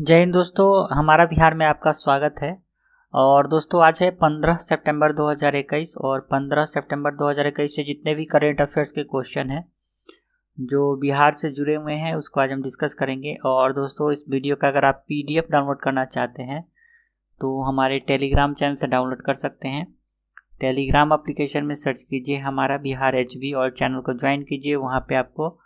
जय हिंद दोस्तों, हमारा बिहार में आपका स्वागत है। और दोस्तों, आज है 15 सितंबर 2021 और 15 सितंबर 2021 से जितने भी करेंट अफेयर्स के क्वेश्चन हैं, जो बिहार से जुड़े हुए हैं, उसको आज हम डिस्कस करेंगे। और दोस्तों, इस वीडियो का अगर आप पीडीएफ डाउनलोड करना चाहते हैं तो हमारे टेलीग्राम चैनल से डाउनलोड कर सकते हैं। टेलीग्राम अप्लीकेशन में सर्च कीजिए हमारा बिहार एचबी और चैनल को ज्वाइन कीजिए। वहाँ पर आपको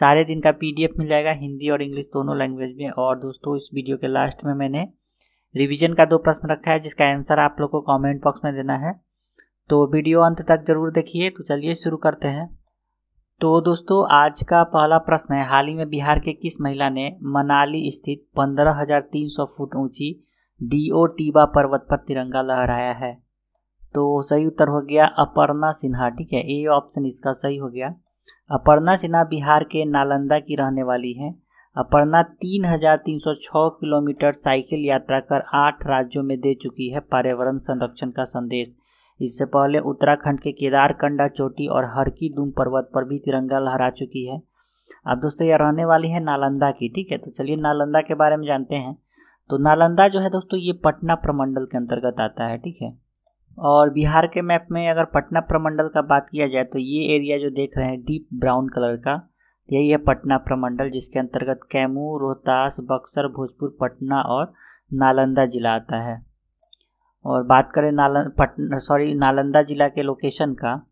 सारे दिन का पीडीएफ मिल जाएगा हिंदी और इंग्लिश दोनों लैंग्वेज में। और दोस्तों, इस वीडियो के लास्ट में मैंने रिवीजन का दो प्रश्न रखा है, जिसका आंसर आप लोग को कमेंट बॉक्स में देना है। तो वीडियो अंत तक ज़रूर देखिए। तो चलिए शुरू करते हैं। तो दोस्तों, आज का पहला प्रश्न है, हाल ही में बिहार के किस महिला ने मनाली स्थित पंद्रह हज़ार तीन सौ फुट ऊँची डी ओ टीबा पर्वत पर तिरंगा लहराया है? तो सही उत्तर हो गया अपर्णा सिन्हा, ठीक है? ए ऑप्शन इसका सही हो गया। अपर्णा सिन्हा बिहार के नालंदा की रहने वाली हैं। अपर्णा तीन हज़ार तीन सौ छः किलोमीटर साइकिल यात्रा कर आठ राज्यों में दे चुकी है पर्यावरण संरक्षण का संदेश। इससे पहले उत्तराखंड के केदारकंडा चोटी और हरकी दूम पर्वत पर भी तिरंगा लहरा चुकी है। अब दोस्तों, यह रहने वाली है नालंदा की, ठीक है? तो चलिए नालंदा के बारे में जानते हैं। तो नालंदा जो है दोस्तों, ये पटना प्रमंडल के अंतर्गत आता है, ठीक है? और बिहार के मैप में अगर पटना प्रमंडल का बात किया जाए तो ये एरिया जो देख रहे हैं डीप ब्राउन कलर का, यही है पटना प्रमंडल, जिसके अंतर्गत कैमूर, रोहतास, बक्सर, भोजपुर, पटना और नालंदा जिला आता है। और बात करें नालं, पटना, सॉरी, नालंदा जिला के लोकेशन का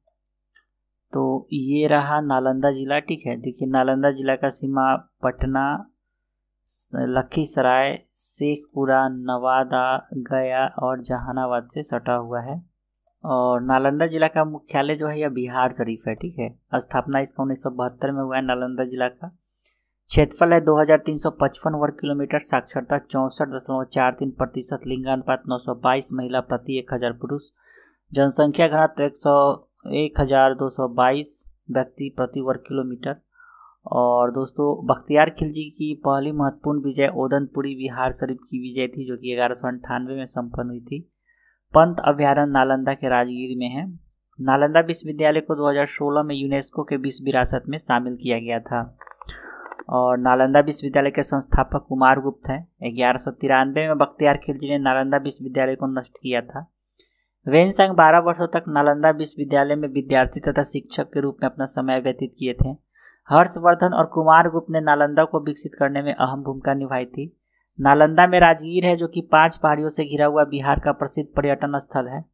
तो ये रहा नालंदा जिला, ठीक है? देखिए, नालंदा जिला का सीमा पटना लखीसराय शेखपुरा नवादा गया और जहानाबाद से सटा हुआ है। और नालंदा जिला का मुख्यालय जो है, यह बिहार शरीफ है, ठीक है? स्थापना इसका उन्नीस सौ बहत्तर में हुआ है नालंदा जिला का। क्षेत्रफल है दो हज़ार तीन सौ पचपन वर्ग किलोमीटर, साक्षरता चौंसठ दशमलव चार तीन प्रतिशत, लिंगानुपात नौ सौ बाईस, महिला प्रति एक हज़ार पुरुष। जनसंख्या घनत्व एक सौ एक हज़ार दो सौ बाईस, व्यक्ति प्रति वर्ग किलोमीटर। और दोस्तों, बख्तियार खिलजी की पहली महत्वपूर्ण विजय ओदनपुरी बिहार शरीफ की विजय थी, जो कि ग्यारह सौ अंठानवे में संपन्न हुई थी। पंत अभ्यारण्य नालंदा के राजगीर में है। नालंदा विश्वविद्यालय को 2016 में यूनेस्को के विश्व विरासत में शामिल किया गया था। और नालंदा विश्वविद्यालय के संस्थापक कुमार गुप्त हैं। ग्यारह सौ तिरानवे में बख्तियार खिलजी ने नालंदा विश्वविद्यालय को नष्ट किया था। वेन बारह वर्षों तक नालंदा विश्वविद्यालय में विद्यार्थी तथा शिक्षक के रूप में अपना समय व्यतीत किए थे। हर्षवर्धन और कुमार गुप्त ने नालंदा को विकसित करने में अहम भूमिका निभाई थी। नालंदा में राजगीर है जो कि पाँच पहाड़ियों से घिरा हुआ बिहार का प्रसिद्ध पर्यटन स्थल है।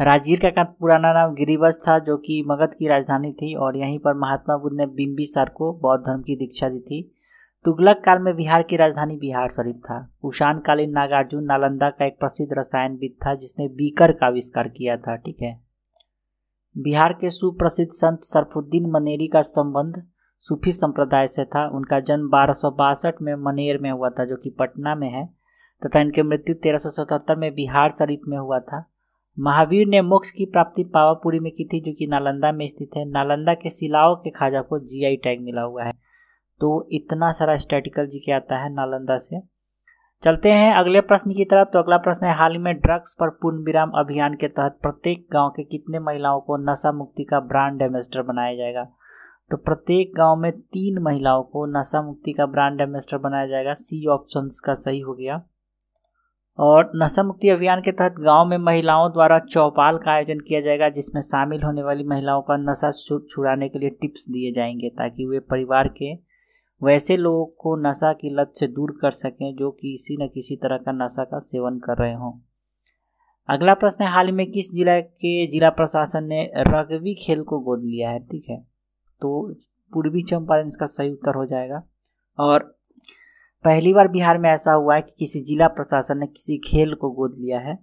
राजगीर का पुराना नाम गिरिवश था जो कि मगध की राजधानी थी और यहीं पर महात्मा बुद्ध ने बिम्बिसार को बौद्ध धर्म की दीक्षा दी थी। तुगलक काल में बिहार की राजधानी बिहार शरीफ था। कुषाण कालीन नागार्जुन नालंदा का एक प्रसिद्ध रसायनविद था जिसने बीकर का आविष्कार किया था, ठीक है? बिहार के सुप्रसिद्ध संत सरफुद्दीन मनेरी का संबंध सूफी संप्रदाय से था। उनका जन्म बारह में मनेर में हुआ था, जो कि पटना में है, तथा इनकी मृत्यु तेरह में बिहार शरीफ में हुआ था। महावीर ने मोक्ष की प्राप्ति पावापुरी में की थी, जो कि नालंदा में स्थित है। नालंदा के सिलाओ के खाजा को जीआई टैग मिला हुआ है। तो इतना सारा स्टैटिकल जी के आता है नालंदा से। चलते हैं अगले प्रश्न की तरफ़। तो अगला प्रश्न है, हाल ही में ड्रग्स पर पूर्ण विराम अभियान के तहत प्रत्येक गाँव के कितने महिलाओं को नशा मुक्ति का ब्रांड एम्बेसडर बनाया जाएगा? तो प्रत्येक गाँव में तीन महिलाओं को नशा मुक्ति का ब्रांड एम्बेसडर बनाया जाएगा। सी ऑप्शन का सही हो गया। और नशा मुक्ति अभियान के तहत गाँव में महिलाओं द्वारा चौपाल का आयोजन किया जाएगा, जिसमें शामिल होने वाली महिलाओं का नशा छुड़ाने के लिए टिप्स दिए जाएँगे, ताकि वे परिवार के वैसे लोगों को नशा की लत से दूर कर सकें जो किसी न किसी तरह का नशा का सेवन कर रहे हों। अगला प्रश्न है, हाल ही में किस जिला के जिला प्रशासन ने रग्बी खेल को गोद लिया है? ठीक है तो पूर्वी चंपारण इसका सही उत्तर हो जाएगा। और पहली बार बिहार में ऐसा हुआ है कि किसी जिला प्रशासन ने किसी खेल को गोद लिया है।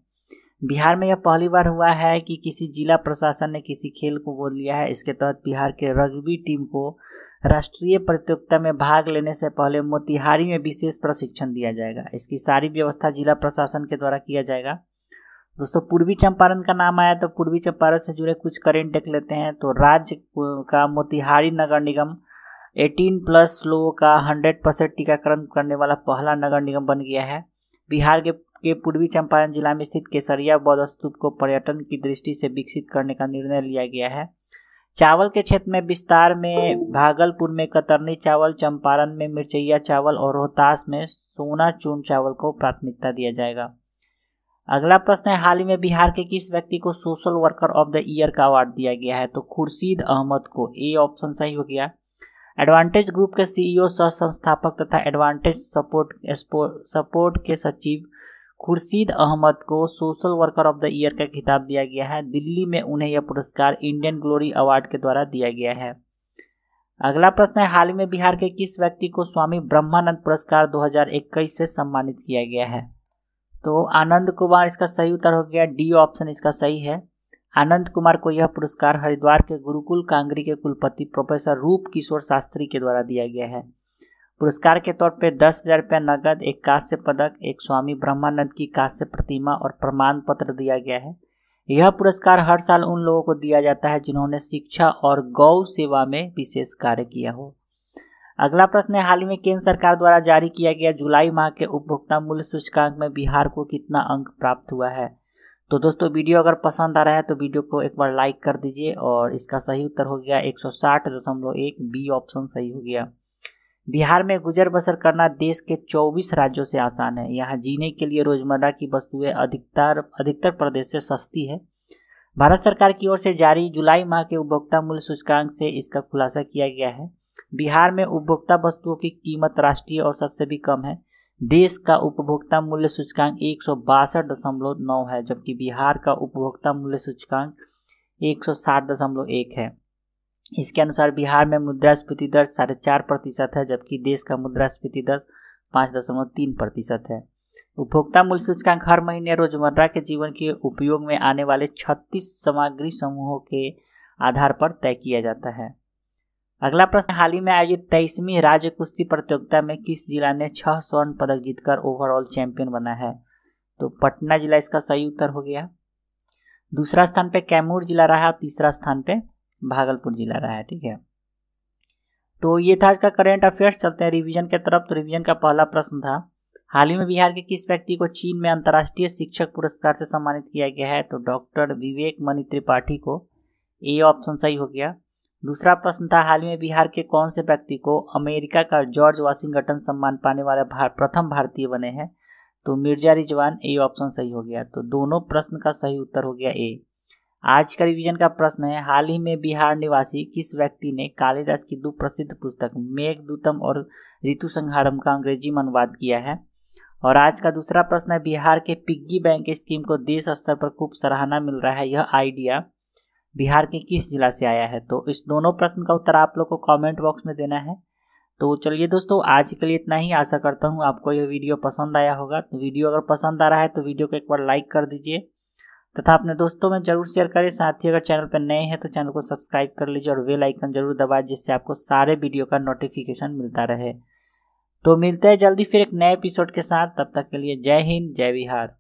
बिहार में यह पहली बार हुआ है कि किसी जिला प्रशासन ने किसी खेल को गोद लिया है। इसके तहत बिहार के रग्बी टीम को राष्ट्रीय प्रतियोगिता में भाग लेने से पहले मोतिहारी में विशेष प्रशिक्षण दिया जाएगा। इसकी सारी व्यवस्था जिला प्रशासन के द्वारा किया जाएगा। दोस्तों, पूर्वी चंपारण का नाम आया तो पूर्वी चंपारण से जुड़े कुछ करेंट देख लेते हैं। तो राज्य का मोतिहारी नगर निगम 18 प्लस लोगों का 100 परसेंट टीकाकरण करने वाला पहला नगर निगम बन गया है। बिहार के के पूर्वी चंपारण जिला में स्थित केसरिया बौद्ध स्तूप को पर्यटन की दृष्टि से विकसित करने का निर्णय लिया गया है। चावल के क्षेत्र में विस्तार में, भागलपुर में कतरनी चावल, चंपारण में मिर्चैया चावल और रोहतास में सोना चून चावल को प्राथमिकता दिया जाएगा। अगला प्रश्न है, हाल ही में बिहार के किस व्यक्ति को social worker of the year का अवार्ड दिया गया है? तो खुर्शीद अहमद को ए ऑप्शन सही हो गया। एडवांटेज ग्रुप के सीईओ सह संस्थापक तथा एडवांटेज सपोर्ट सपोर्ट के सचिव खुर्शीद अहमद को social worker of the year का खिताब दिया गया है। दिल्ली में उन्हें यह पुरस्कार इंडियन ग्लोरी अवार्ड के द्वारा दिया गया है। अगला प्रश्न है, हाल ही में बिहार के किस व्यक्ति को स्वामी ब्रह्मानंद पुरस्कार 2021 से सम्मानित किया गया है? तो आनंद कुमार इसका सही उत्तर हो गया, डी ऑप्शन इसका सही है। आनंद कुमार को यह पुरस्कार हरिद्वार के गुरुकुल कांगरी के कुलपति प्रोफेसर रूप किशोर शास्त्री के द्वारा दिया गया है। पुरस्कार के तौर पर दस हज़ार रुपया नगद, एक कांस्य पदक, एक स्वामी ब्रह्मानंद की कांस्य प्रतिमा और प्रमाण पत्र दिया गया है। यह पुरस्कार हर साल उन लोगों को दिया जाता है जिन्होंने शिक्षा और गौ सेवा में विशेष कार्य किया हो। अगला प्रश्न है, हाल ही में केंद्र सरकार द्वारा जारी किया गया जुलाई माह के उपभोक्ता मूल्य सूचकांक में बिहार को कितना अंक प्राप्त हुआ है? तो दोस्तों, वीडियो अगर पसंद आ रहा है तो वीडियो को एक बार लाइक कर दीजिए और इसका सही उत्तर हो गया एक सौ साठ दशमलव एक, बी ऑप्शन सही हो गया। बिहार में गुजर बसर करना देश के 24 राज्यों से आसान है। यहाँ जीने के लिए रोज़मर्रा की वस्तुएँ अधिकतर अधिकतर प्रदेश से सस्ती है। भारत सरकार की ओर से जारी जुलाई माह के उपभोक्ता मूल्य सूचकांक से इसका खुलासा किया गया है। बिहार में उपभोक्ता वस्तुओं की कीमत राष्ट्रीय औसत से भी कम है। देश का उपभोक्ता मूल्य सूचकांक एक है, जबकि बिहार का उपभोक्ता मूल्य सूचकांक एक है। इसके अनुसार बिहार में मुद्रास्फीति दर साढ़े चार प्रतिशत है, जबकि देश का मुद्रास्फीति दर पाँच दशमलव तीन प्रतिशत है। उपभोक्ता मूल्य सूचकांक हर महीने रोज़मर्रा के जीवन के उपयोग में आने वाले छत्तीस सामग्री समूहों के आधार पर तय किया जाता है। अगला प्रश्न, हाल ही में आयोजित तेईसवीं राज्य कुश्ती प्रतियोगिता में किस जिला ने छह स्वर्ण पदक जीतकर ओवरऑल चैंपियन बना है? तो पटना जिला इसका सही उत्तर हो गया। दूसरा स्थान पे कैमूर जिला रहा, तीसरा स्थान पे भागलपुर जिला रहा है ठीक है। तो ये था आज का करेंट अफेयर्स चलते हैं रिवीजन के तरफ़। तो रिवीजन का पहला प्रश्न था हाल ही में बिहार के किस व्यक्ति को चीन में अंतर्राष्ट्रीय शिक्षक पुरस्कार से सम्मानित किया गया है? तो डॉक्टर विवेक मणि त्रिपाठी को ए ऑप्शन सही हो गया। दूसरा प्रश्न था हाल ही में बिहार के कौन से व्यक्ति को अमेरिका का जॉर्ज वाशिंगटन सम्मान पाने वाले भार, प्रथम भारतीय बने हैं? तो मिर्ज़ा रिजवान ए ऑप्शन सही हो गया। तो दोनों प्रश्न का सही उत्तर हो गया ए आज का रिवीजन का प्रश्न है, हाल ही में बिहार निवासी किस व्यक्ति ने कालिदास की दो प्रसिद्ध पुस्तक मेघदूतम और ऋतु संहारम का अंग्रेज़ी में अनुवाद किया है? और आज का दूसरा प्रश्न है, बिहार के पिग्गी बैंक स्कीम को देश स्तर पर खूब सराहना मिल रहा है, यह आइडिया बिहार के किस जिला से आया है? तो इस दोनों प्रश्न का उत्तर आप लोग को कमेंट बॉक्स में देना है। तो चलिए दोस्तों, आज के लिए इतना ही, आशा करता हूँ आपको यह वीडियो पसंद आया होगा। तो वीडियो अगर पसंद आ रहा है तो वीडियो को एक बार लाइक कर दीजिए। तथा अपने दोस्तों में ज़रूर शेयर करें। साथ ही अगर चैनल पर नए हैं तो चैनल को सब्सक्राइब कर लीजिए और वेल आइकन ज़रूर दबाए, जिससे आपको सारे वीडियो का नोटिफिकेशन मिलता रहे। तो मिलते हैं जल्दी फिर एक नए एपिसोड के साथ। तब तक के लिए जय हिंद, जय बिहार।